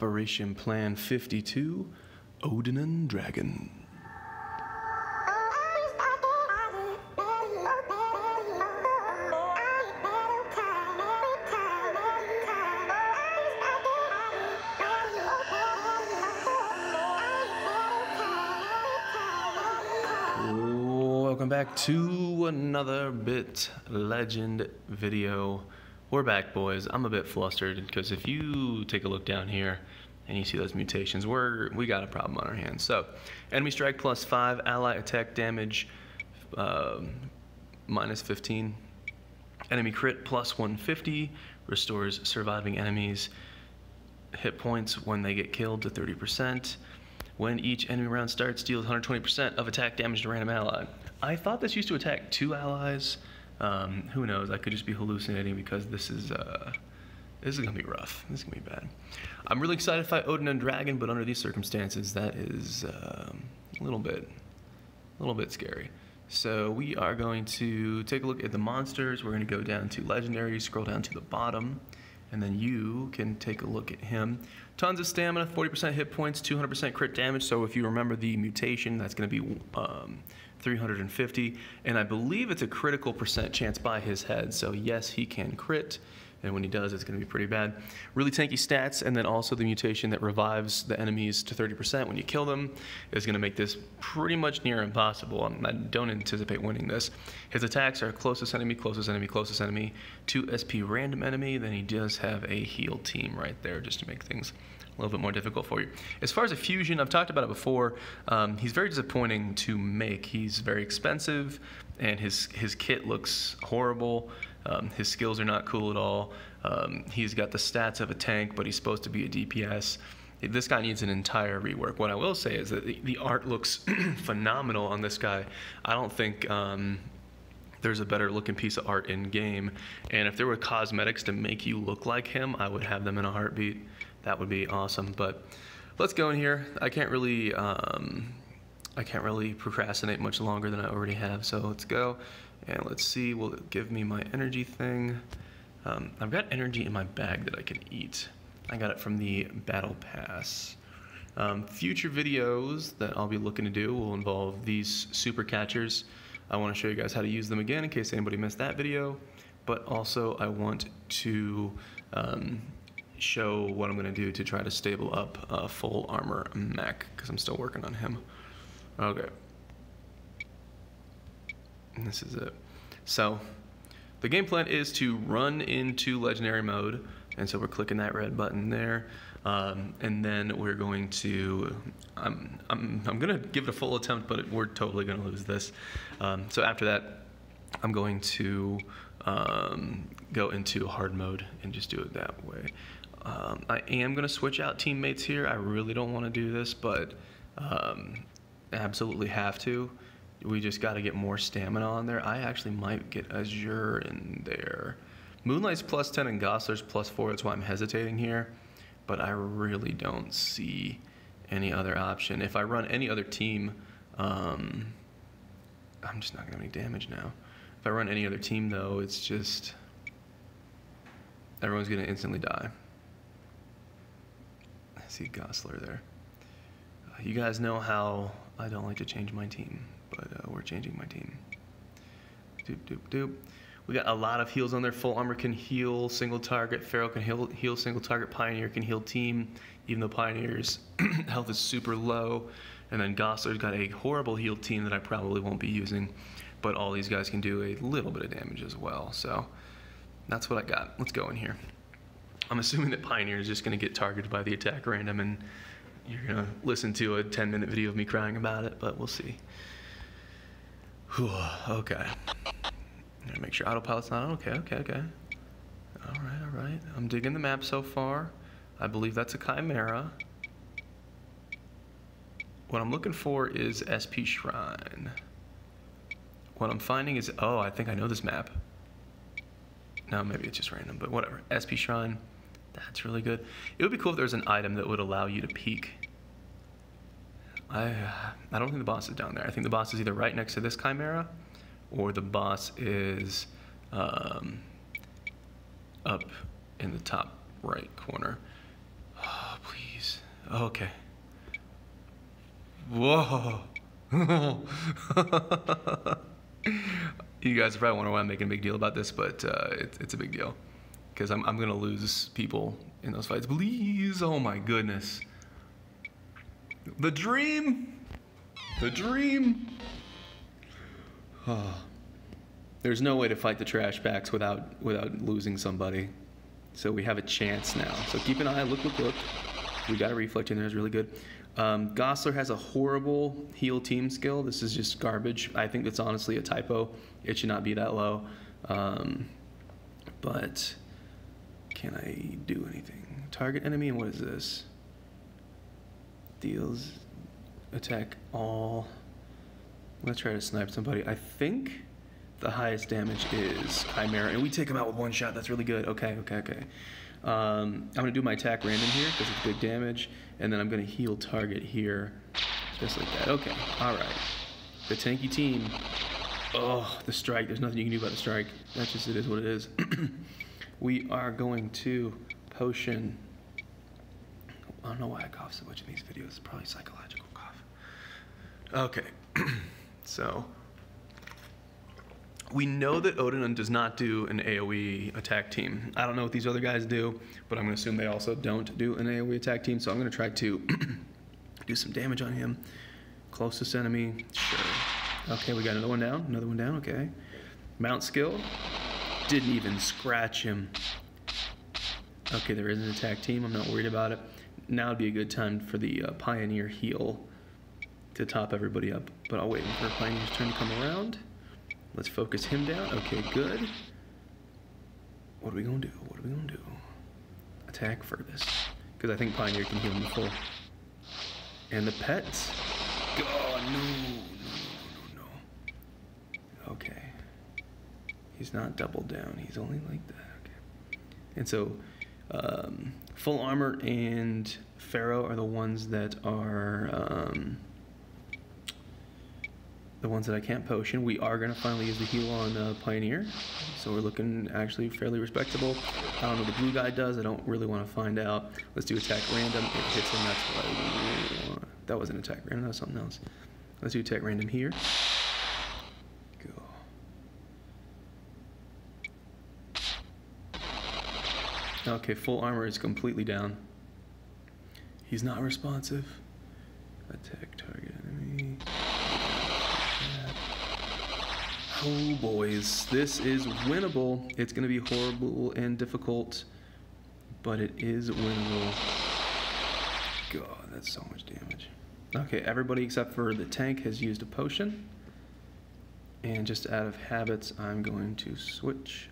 Operation Plan 52 Odinon Dragon. Welcome back to another Bit Legend video. We're back, boys. I'm a bit flustered because if you take a look down here and you see those mutations, we're we got a problem on our hands. So, enemy strike plus five, ally attack damage um, minus 15, enemy crit plus 150, restores surviving enemies hit points when they get killed to 30%. When each enemy round starts, deals 120% of attack damage to random ally. I thought this used to attack two allies. Um, who knows? I could just be hallucinating because this is uh, this is gonna be rough. This is gonna be bad. I'm really excited to fight Odinon Dragon, but under these circumstances, that is um, a little bit, a little bit scary. So we are going to take a look at the monsters. We're gonna go down to Legendary, scroll down to the bottom, and then you can take a look at him. Tons of stamina, 40% hit points, 200% crit damage. So if you remember the mutation, that's going to be um, 350. And I believe it's a critical percent chance by his head. So yes, he can crit. And when he does, it's going to be pretty bad. Really tanky stats, and then also the mutation that revives the enemies to 30% when you kill them is going to make this pretty much near impossible. I don't anticipate winning this. His attacks are closest enemy, closest enemy, closest enemy, 2 SP random enemy. Then he does have a heal team right there just to make things a little bit more difficult for you. As far as a fusion, I've talked about it before. Um, he's very disappointing to make. He's very expensive, and his his kit looks horrible. Um, his skills are not cool at all. Um, he's got the stats of a tank, but he's supposed to be a DPS. This guy needs an entire rework. What I will say is that the, the art looks phenomenal on this guy. I don't think um, there's a better looking piece of art in game. And if there were cosmetics to make you look like him, I would have them in a heartbeat. That would be awesome. But let's go in here. I can't really, um, I can't really procrastinate much longer than I already have. So let's go. And let's see, will it give me my energy thing? Um, I've got energy in my bag that I can eat. I got it from the Battle Pass. Um, future videos that I'll be looking to do will involve these super catchers. I want to show you guys how to use them again in case anybody missed that video. But also I want to um, show what I'm going to do to try to stable up a full armor mech because I'm still working on him. Okay. And this is it. So the game plan is to run into legendary mode. And so we're clicking that red button there. Um, and then we're going to, I'm, I'm, I'm going to give it a full attempt, but we're totally going to lose this. Um, so after that, I'm going to um, go into hard mode and just do it that way. Um, I am going to switch out teammates here. I really don't want to do this, but um, absolutely have to. We just got to get more stamina on there. I actually might get Azure in there. Moonlight's plus 10 and Gosler's plus 4. That's why I'm hesitating here. But I really don't see any other option. If I run any other team, um, I'm just not going to any damage now. If I run any other team, though, it's just everyone's going to instantly die. See Gosler there. Uh, you guys know how I don't like to change my team but uh, we're changing my team. Doop, doop, doop. We got a lot of heals on there. Full armor can heal single target. Pharaoh can heal, heal single target. Pioneer can heal team, even though Pioneer's health is super low. And then Gosler's got a horrible heal team that I probably won't be using. But all these guys can do a little bit of damage as well. So that's what I got. Let's go in here. I'm assuming that Pioneer is just going to get targeted by the attack random and you're going to listen to a 10 minute video of me crying about it, but we'll see. Whew, okay. Make sure autopilot's not on. Okay, okay, okay. All right, all right. I'm digging the map so far. I believe that's a Chimera. What I'm looking for is SP Shrine. What I'm finding is, oh, I think I know this map. No, maybe it's just random, but whatever. SP Shrine, that's really good. It would be cool if there was an item that would allow you to peek I, I don't think the boss is down there. I think the boss is either right next to this chimera or the boss is um, up in the top right corner. Oh, please. Okay. Whoa. you guys probably wonder why I'm making a big deal about this, but uh, it, it's a big deal. Because I'm, I'm going to lose people in those fights. Please. Oh my goodness. The dream. The dream. Oh. There's no way to fight the trash packs without without losing somebody. So we have a chance now. So keep an eye. Look, look, look. We got a reflect in there. It's really good. Um, Gosler has a horrible heal team skill. This is just garbage. I think it's honestly a typo. It should not be that low. Um, but can I do anything? Target enemy, and what is this? Deals attack all. Let's try to snipe somebody. I think the highest damage is Chimera, and we take him out with one shot. That's really good. Okay, okay, okay. Um, I'm gonna do my attack random here because it's big damage, and then I'm gonna heal target here, just like that. Okay, all right. The tanky team. Oh, the strike. There's nothing you can do about the strike. That's just it is what it is. we are going to potion. I don't know why I cough so much in these videos. It's probably psychological cough. Okay, so we know that Odin does not do an AoE attack team. I don't know what these other guys do, but I'm going to assume they also don't do an AoE attack team. So I'm going to try to do some damage on him. Closest enemy, sure. Okay, we got another one down. Another one down. Okay. Mount skill. Didn't even scratch him. Okay, there is an attack team. I'm not worried about it. Now would be a good time for the uh, Pioneer heal to top everybody up. But I'll wait for Pioneer's turn to come around. Let's focus him down. Okay, good. What are we gonna do? What are we gonna do? Attack furthest. Because I think Pioneer can heal him full. And the pets. Oh, no, no, no, no, no. Okay. He's not doubled down. He's only like that. Okay. And so, um, full armor and Pharaoh are the ones that are. Um, the ones that I can't potion. We are going to finally use the heal on uh, Pioneer, so we're looking actually fairly respectable. I don't know what the blue guy does. I don't really want to find out. Let's do attack random. It hits him. That's what I want. That wasn't attack random. That was something else. Let's do attack random here. Okay, full armor is completely down. He's not responsive. Attack target enemy. Oh, boys, this is winnable. It's going to be horrible and difficult, but it is winnable. God, that's so much damage. Okay, everybody except for the tank has used a potion. And just out of habits, I'm going to switch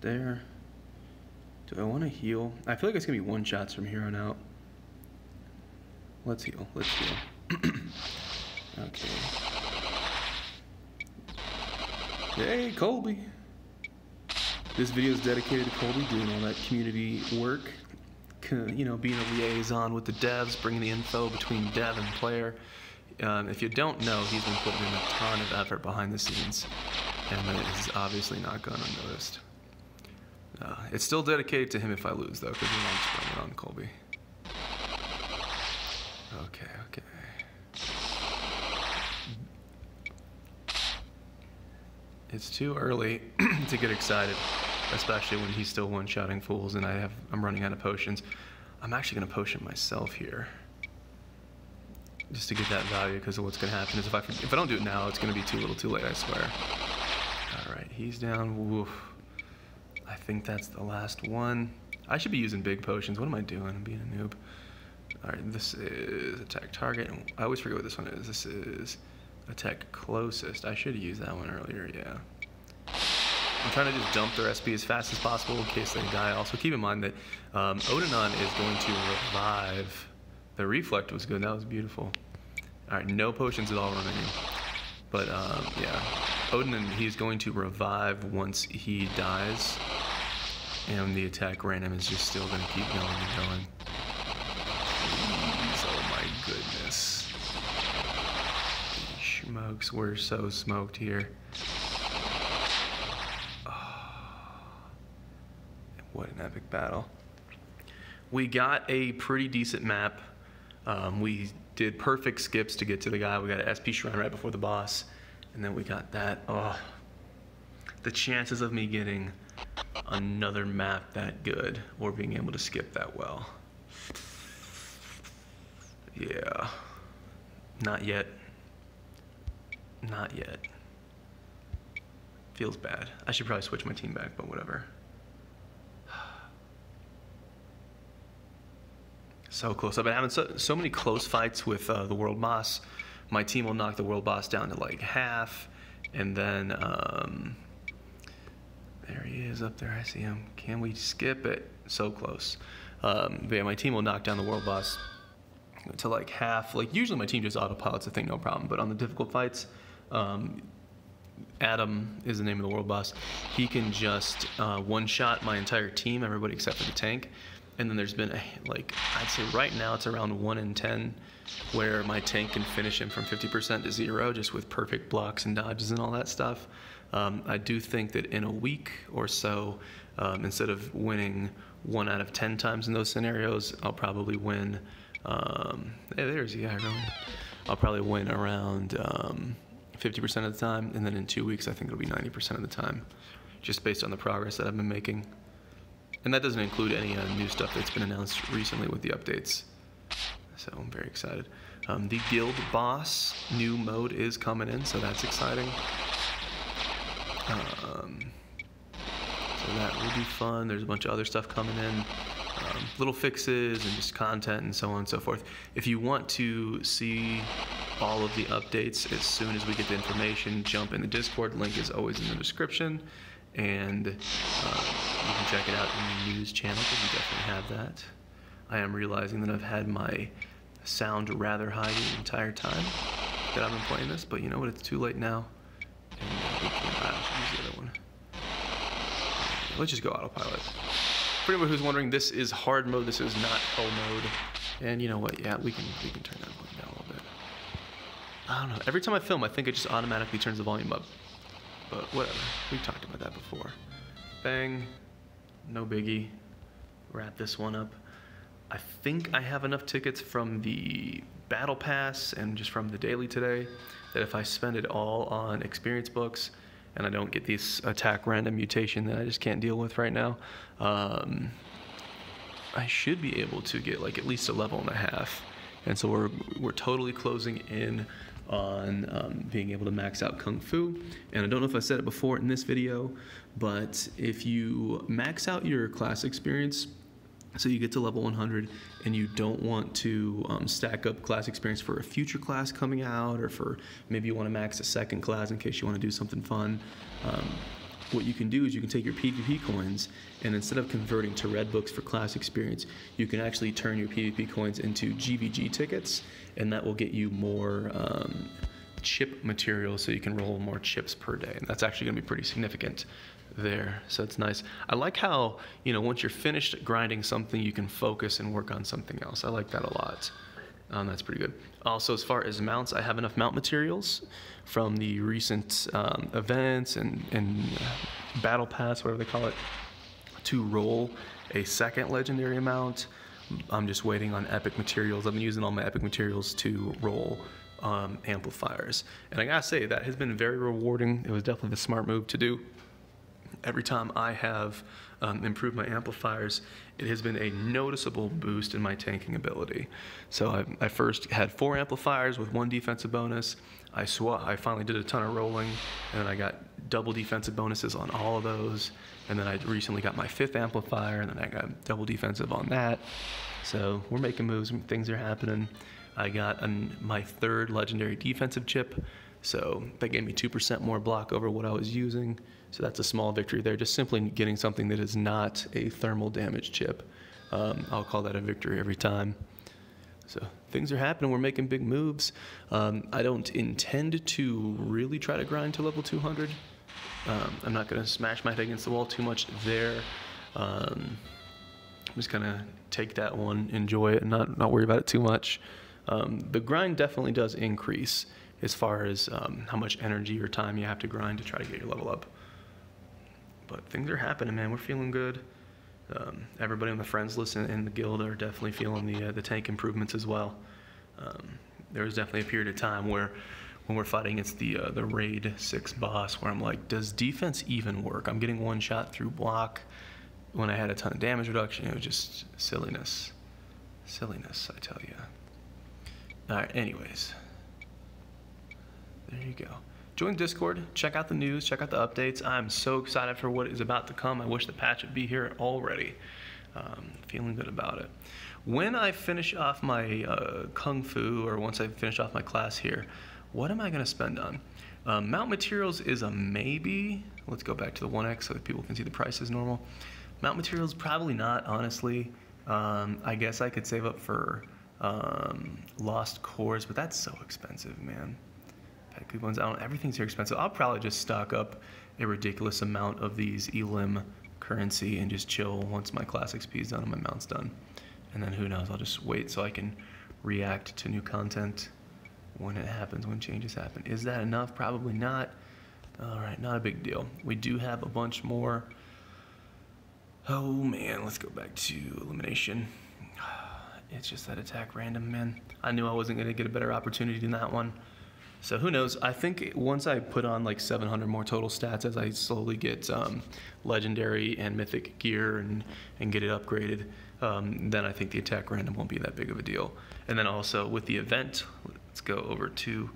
there. Do I want to heal? I feel like it's going to be one shots from here on out. Let's heal. Let's heal. okay. Hey, Colby. This video is dedicated to Colby doing all that community work, you know, being a liaison with the devs, bringing the info between dev and player. Um, if you don't know, he's been putting in a ton of effort behind the scenes, and it is obviously not gone unnoticed. Uh, it's still dedicated to him if I lose, though, because we're not just on Colby. Okay, okay. It's too early to get excited, especially when he's still one-shotting fools and I have I'm running out of potions. I'm actually gonna potion myself here, just to get that value. Because what's gonna happen is if I if I don't do it now, it's gonna be too little, too late. I swear. All right, he's down. Woof. I think that's the last one. I should be using big potions. What am I doing? I'm being a noob. All right, this is attack target. I always forget what this one is. This is Attack closest. I should have used that one earlier, yeah. I'm trying to just dump their SP as fast as possible in case they die. Also, keep in mind that um, Odinon is going to revive. The Reflect was good. That was beautiful. All right, no potions at all remaining. But, um, yeah. Odin, he's going to revive once he dies. And the attack random is just still going to keep going and going. Oh my goodness smokes, we're so smoked here. Oh, what an epic battle. We got a pretty decent map Um, we did perfect skips to get to the guy. We got an SP shrine right before the boss, and then we got that. Oh, the chances of me getting another map that good or being able to skip that well. Yeah. Not yet. Not yet. Feels bad. I should probably switch my team back, but whatever. So close. I've been having so, so many close fights with uh, the world boss. My team will knock the world boss down to like half, and then um, there he is up there. I see him. Can we skip it? So close. Um, yeah, my team will knock down the world boss to like half. Like usually my team just autopilots the thing, no problem. But on the difficult fights, um, Adam is the name of the world boss. He can just uh, one shot my entire team, everybody except for the tank and then there's been a, like I'd say right now it's around one in ten where my tank can finish him from 50% to zero just with perfect blocks and dodges and all that stuff. Um, I do think that in a week or so, um, instead of winning one out of 10 times in those scenarios, I'll probably win. Um, hey, there's. I'll probably win around 50% um, of the time, and then in two weeks, I think it'll be 90% of the time, just based on the progress that I've been making. And that doesn't include any uh, new stuff that's been announced recently with the updates. So I'm very excited. Um, the Guild Boss new mode is coming in, so that's exciting. Um, so that will be fun. There's a bunch of other stuff coming in. Um, little fixes and just content and so on and so forth. If you want to see all of the updates as soon as we get the information, jump in the Discord. Link is always in the description and uh, you can check it out in the news channel because we definitely have that. I am realizing that I've had my sound rather high the entire time that I've been playing this, but you know what? It's too late now. The other one. Let's just go autopilot. For anyone who's wondering, this is hard mode. This is not hell mode. And you know what? Yeah, we can we can turn that volume down a little bit. I don't know. Every time I film, I think it just automatically turns the volume up but whatever. We've talked about that before. Bang. No biggie. Wrap this one up. I think I have enough tickets from the Battle Pass and just from the daily today that if I spend it all on experience books and I don't get this attack random mutation that I just can't deal with right now, um, I should be able to get like at least a level and a half. And so we're, we're totally closing in on um, being able to max out Kung Fu. And I don't know if I said it before in this video, but if you max out your class experience, so you get to level 100 and you don't want to um, stack up class experience for a future class coming out or for maybe you want to max a second class in case you want to do something fun. Um, what you can do is you can take your PvP coins and instead of converting to red books for class experience, you can actually turn your PvP coins into GVG tickets, and that will get you more um, chip material so you can roll more chips per day. And that's actually going to be pretty significant there. So it's nice. I like how, you know, once you're finished grinding something, you can focus and work on something else. I like that a lot. Um, that's pretty good. Also, as far as mounts, I have enough mount materials from the recent um, events and, and uh, battle pass, whatever they call it, to roll a second legendary mount. I'm just waiting on epic materials. I've been using all my epic materials to roll um, amplifiers. And I gotta say, that has been very rewarding. It was definitely the smart move to do. Every time I have um, improved my amplifiers, it has been a noticeable boost in my tanking ability. So I, I first had four amplifiers with one defensive bonus. I sw- I finally did a ton of rolling, and I got double defensive bonuses on all of those. And then I recently got my fifth amplifier, and then I got double defensive on that. So we're making moves, things are happening. I got an, my third legendary defensive chip, so that gave me 2% more block over what I was using. So that's a small victory there, just simply getting something that is not a thermal damage chip. Um, I'll call that a victory every time. So things are happening. We're making big moves. Um, I don't intend to really try to grind to level 200. Um, I'm not going to smash my head against the wall too much there. Um, I'm just going to take that one, enjoy it, and not, not worry about it too much. Um, the grind definitely does increase as far as um, how much energy or time you have to grind to try to get your level up. But things are happening, man. We're feeling good. Um, everybody on the friends list in, in the guild are definitely feeling the uh, the tank improvements as well. Um, there was definitely a period of time where when we're fighting against the uh, the raid six boss where I'm like, does defense even work? I'm getting one shot through block when I had a ton of damage reduction. It was just silliness, silliness. I tell you. All right. Anyways, there you go. Join Discord. Check out the news. Check out the updates. I'm so excited for what is about to come. I wish the patch would be here already. Um, feeling good about it. When I finish off my uh, kung fu, or once I finish off my class here, what am I going to spend on? Um, mount materials is a maybe. Let's go back to the 1x so that people can see the price is normal. Mount materials, probably not, honestly. Um, I guess I could save up for um, lost cores, but that's so expensive, man. Pet good ones, I don't, everything's here expensive. I'll probably just stock up a ridiculous amount of these elim currency and just chill once my class XP done and my mount's done. And then who knows, I'll just wait so I can react to new content when it happens, when changes happen. Is that enough? Probably not. All right, not a big deal. We do have a bunch more. Oh man, let's go back to elimination. It's just that attack random, man. I knew I wasn't gonna get a better opportunity than that one. So who knows? I think once I put on like 700 more total stats as I slowly get um, legendary and mythic gear and, and get it upgraded, um, then I think the attack random won't be that big of a deal. And then also with the event, Let's go over to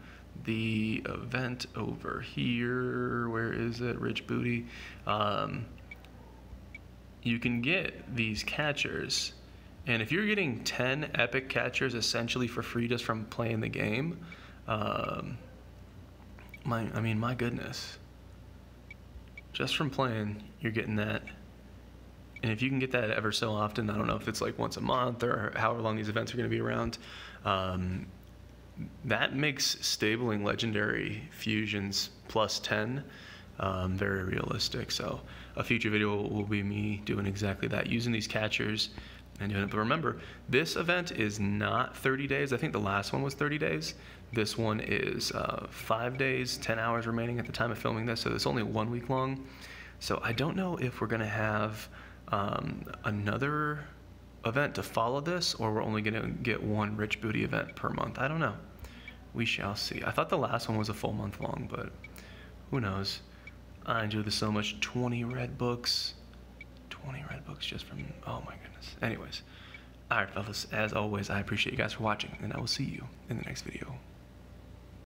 the event over here. Where is it? Rich Booty. Um, you can get these catchers. And if you're getting 10 epic catchers essentially for free just from playing the game, um, my, I mean, my goodness. Just from playing, you're getting that. And if you can get that ever so often, I don't know if it's like once a month or however long these events are going to be around, um, that makes stabling legendary fusions plus 10 um, very realistic. So a future video will be me doing exactly that, using these catchers and doing it. But remember, this event is not 30 days. I think the last one was 30 days. This one is uh, five days, 10 hours remaining at the time of filming this. So it's only one week long. So I don't know if we're going to have um, another event to follow this or we're only going to get one rich booty event per month. I don't know. We shall see. I thought the last one was a full month long, but who knows? I enjoy this so much. 20 red books. 20 red books just from, oh my goodness. Anyways, all right, fellas, as always, I appreciate you guys for watching, and I will see you in the next video.